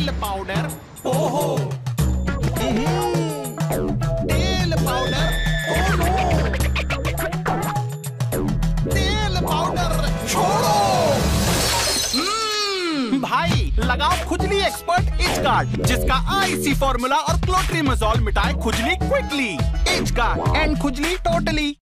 तेल पाउडर। ओहो। हम्म। तेल पाउडर। ओहो। तेल पाउडर। छोड़ो। हम्म। भाई, लगाओ खुजली एक्सपर्ट इच गार्ड, जिसका आईसी फॉर्मूला और क्लोट्रीमजोल मिटाए खुजली क्विकली। इच गार्ड एंड खुजली टोटली।